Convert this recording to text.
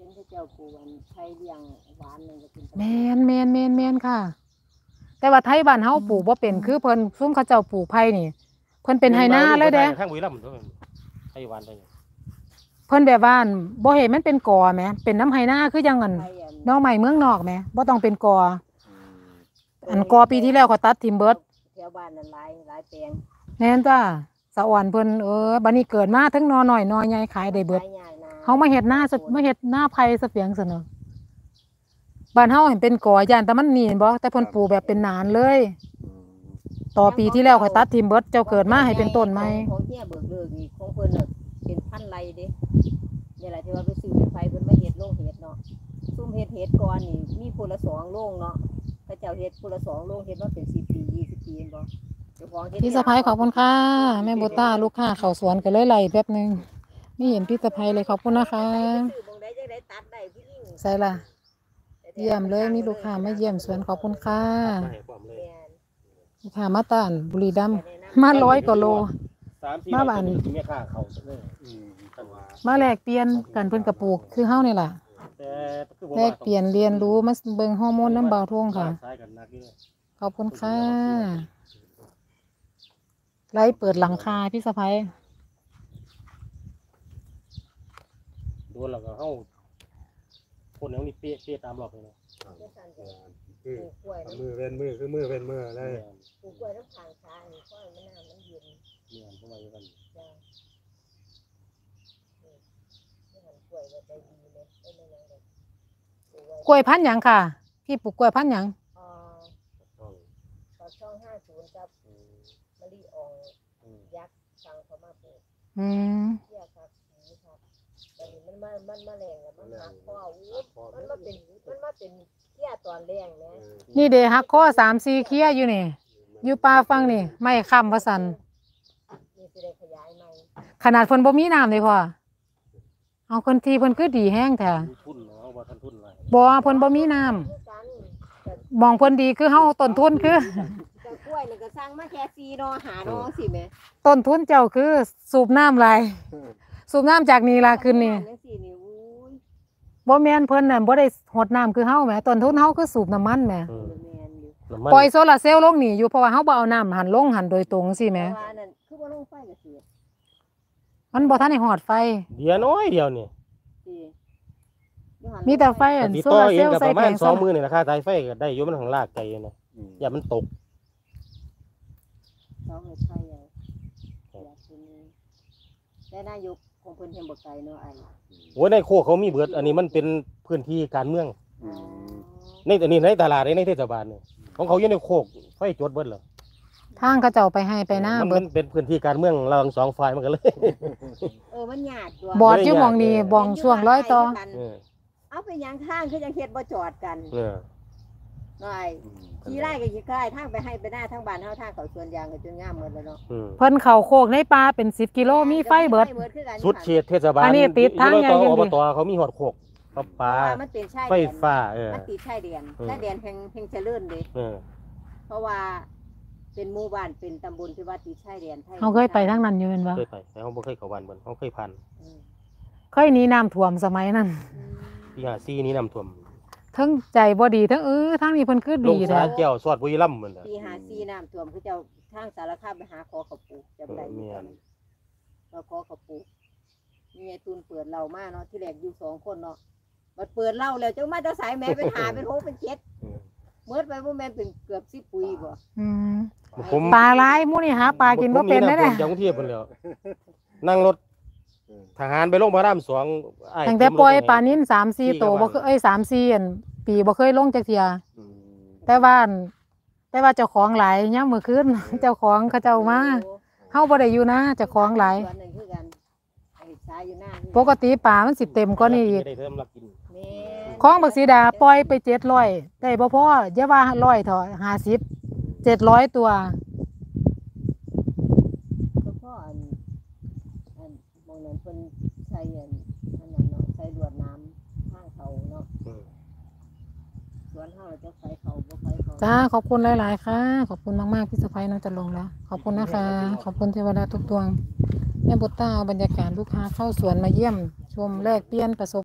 เป็นที่เจ้าปลูกอันไทยเลี้ยงหวานนึงก็เป็นแมนแมนแมนแมนค่ะ แต่ว่าไทยบ้านเฮาปลูกบ่เป็นคือเพิ่นซุ่มเขาเจ้าปลูกไผ่นี่ เพิ่นเป็นไฮนาเลยเด้ข้างบุรีรัมย์ตัวนั้นไต้หวันไปเนี่ยเพิ่นแบบว่าอั่นบ่เห็นมันเป็นกอแหมเป็นน้ำไฮนาคือจังอันไทยอันน้องใหม่เมืองนอกแหมบ่ต้องเป็นกอ อันกอปีที่แล้วเขาตัดทิมเบิดแถวบ้านนั่นหลายหลายแปลงแม่นจ้าสะอ่อนเพิ่นเออบัดนี้เกิดมาทั้งนอหน่อยนอใหญ่ขายได้เบิดขายยากนะ เฮามาเฮ็ดหน้าสะมาเฮ็ดหน้าไผ่สะเปียงซะเนาะบ้านเฮาเห็นเป็นกอย่านแต่มันนี่เห็นบ่แต่เพิ่นปลูกแบบเป็นหนานเลย ต่อปีที่แล้วเขาตัดทิมเบิดเจ้าเกิดมาให้เป็นต้นใหม่ของเฮียเบิกเลิกนี่ของเพิ่นน่ะเป็นพันไรเด้นี่แหละที่ว่าไปซื้อไปเพิ่นมาเฮ็ดโรงเฮ็ดเนาะซุ่มเฮ็ดเฮ็ดก่อนนี่มีคนละสองโรงเนาะพระเจ้าเฮ็ดคนละสองโรงเฮ็ดมาเป็น10ปี20ปีเห็นบ่เจ้าของเฮ็ดพี่สะพ้ายขอบคุณค่ะแม่โบต้าลูกค้าเข้าสวนกันเลยไล่แป๊บหนึง ไม่เห็นพี่สะพ้ายเลยขอบคุณนะคะซื้อบ่งใดจังไดตัดได้ผู้หญิงใส่ล่ะเยี่ยมเลยมีลูกค้ามาเยี่ยมสวนขอบคุณค่ะมาให้ความเลยแม่นลูกค้ามาตานบุรีรัมย์มาร้อยกว่าโล สามสี่มาบ้านแม่ค้าเขาเลยท่านว่ามาแลกเปลี่ยนกันเพิ่นกระปลูกคือเฮานี่ล่ะแต่คือบ่แลว่ากเปลี่ยนเรียนรู้มาเบิ่งฮอร์โมนน้ำเบาทงค่ะ ซ้ายกันนักนี่ขอบคุณค่ะไล่เปิดหลังคาพี่สะพ้าย โดนแล้วก็เฮาคนแนวนี้เป๊ะเป๊ะตามรอบเลยเนาะเฮ็ดกันคืปลูอกกล้วยมือเว้นมือคือมือเว้นมือเลยปลูกกล้วยน้ำทางทางนี่เพราะมันน้ำมันเย็นเนียนเพราะว่าอย่างนั้นจ้านี่นี่หันกล้วยก็ใจดีเลยไม่ได้ยังเลยปลูกไว้กล้วยพันธุ์หยังค่ะ พี่ปลูกกล้วยพันธุ์หยังอ่าต้องปากช่องห้าศูนย์กับอืมมะลิอ่องอืมยักษ์สั่งเขามาปลูกอืมเที่ยครับสีครับ แต่นี่มันมามันมาแรงแล้วมันหักข้ออู้มันมาเป็นมันมาเป็นเที่ยตอนแรงนะนี่เดฮักข้อสามสี่เคียอยู่นี่ อยู่ป่าฟังนี่ ไม่ค้ำว่าสันนี่สิได้ขยายใหม่ขนาดเพิ่นบ่มีน้ำเลยพ่อเอาคนที่เพิ่นคือดีแห้งแท้มีทุนเนาะว่าท่านทุนอะไรบ่เพิ่นบ่มีน้ำคือกันแต่มองเพิ่นดีคือเฮาต้นทุนคือ แต่กล้วยนี่ก็สร้างมาแค่ซีนอหานอสิแหม่ต้นทุนเจ้าคือสูบน้ำลาย สูบน้ำจากนี่ล่ะขึ้นนี่จังซี่นี่อุ้ยบ่แม่นเพิ่นน่ะบ่ได้หดน้ำคือเฮาแหมต้นทุนเฮาคือสูบน้ำมันแหมอืมแม่นอยู่น้ำมันปล่อยโซลาร์เซลล์ลงนี่อยู่เพราะว่าเฮาบ่เอาน้ำหันลงหันโดยตรงสิแหมแต่ว่านั่นคือบ่ลงไฟก็สิมันบ่ทันได้ฮอดไฟ เดียวน้อยเดียวนี่สิอยู่หันมีแต่ไฟอันติดโซต่อลาร์เอเซลงล์กับใส่ประแผมาณงสองมือนี่ราคาสายไฟก็ได้อยู่มันทางลากไกลนะอย่ามันตกเสาไฟไฟอะอยากสิมีแต่นายก ของเพิ่นเฮ็ดบ่ไกลเนาะไอ้โอ้ยในโคกเขามีเบิด อันนี้มันเป็นพื้นที่การเมืองอ๋อในอันนี้ในตลาดในเทศบาลเนี่ยของเขาอยู่ในโคกไฟจดเบิดเหรอทางเขาเจ้าไปให้ไปหน้ามันเบิมัดนเป็นพื้นที่การเมืองระหว่างสองฝ่ายมันก็เลย เออมันยากตัวบอดอยู่หมองนี้บองช่วงร้อยต่อเออเอาไปหยังทางคือยังเฮ็ดบ่จอดกัน เออ หน่อยขี่ไล่ก็ขี่ไล่ทางไปให้ไปหน้าทางบ้านเฮาทางเขาสวนยางก็จนงามหมดแล้วเนาะอืมเพิ่นเข้าโคกในป่าเป็น10กิโลมีไฟเบิด คือกันสุดเขตเทศบาลอันนี้ติดทางใหญ่ออยู่ยู่ดิในตอบตเขามีหอดโคกปลาปลาเพราะว่ามันเป็นชายไฟแดนฟ้า เออ มันติดชายแดนอืมชายแดนแห่งแห่งเจริญเด้เออ เพราะว่าเป็นหมู่บ้านเป็นตำบลที่ว่าติดชายแดนไทยเฮาเคยไปทางนั้นอยู่แม่นบ่เคยไปแต่เขาบ่เคยเข้าบ้านเบิ่นเขาเคยผ่านอืมเคยหนีน้ำท่วมสมัยนั้นปีห้าซีนี้น้ำท่วม ทั้งใจบ่ดีทั้งเออทางนี้เพิ่นคือลดีงแท้สาแก้วสอดบุรีรัมย์เหมือนกันปีหาซีน้ำท่วมคือเจ้าทางสารคามไปหาคอเขาปลูกจำได้อยู่ตอนนั้นเราคอเขาปลูกมีไอ้ตูนเปิดเรามาเนาะที่แรกอยู่สองคนเนาะบัดเปิดเหล่าแล้วเจ้ามาเจ้าสายแม่เป็นหาเป็นหกเป็นเจ็ดเออเมื่อไปบ่แม่นเป็นเกือบสิบปุยบ่อืมผม ปลาหลายหมู่นี่หาปลากินบ่เป็นเด้อเนี่เนี่ยจากกรุงเทพฯพุ่นแล้วนั่งรถ ทหารไปลงพระรามสองอ้ายตั้งแต่ปล่อยปลานี้นิ้น3-4ตัวบ่เคยเอ้ย3-4อันปีบ่เคยลงจักเที่ยอืมแต่ว่าอั่นแต่ว่าเจ้าของหลายยามมื้อคืน เจ้าของเขาเจ้ามาเฮาบ่ได้อยู่นะเจ้าของหลายส่วนหนึ่งคือกันไอ้สายอยู่หน้าคือปกติปลามันสิเต็มกว่านี้อีกได้เริ่มรักกิน แม่นของบักสีดาปล่อยไป700ได้บ่พออย่าว่า100เถอะ50 700ตัว ก็พ่ออันอันมอ งนั้นเพิ่นใช้อันอันนั้นเนาะใช้ลวดน้ำทางเขาเนาะอืม สวนเฮาเราจะไฟเขาบ่ไฟเขาจ้าขอบคุณหลาย ๆ ค่ะ ขอบคุณมาก ๆ พี่สะพ้ายน้องจะลงแล้ว ขอบคุณนะคะ ขอบคุณเทวดาทุกดวงแม่บุตรตาเอาบรรยากาศลูกค้าเข้าสวนมาเยี่ยม ชมแลกเปลี่ยนประสบ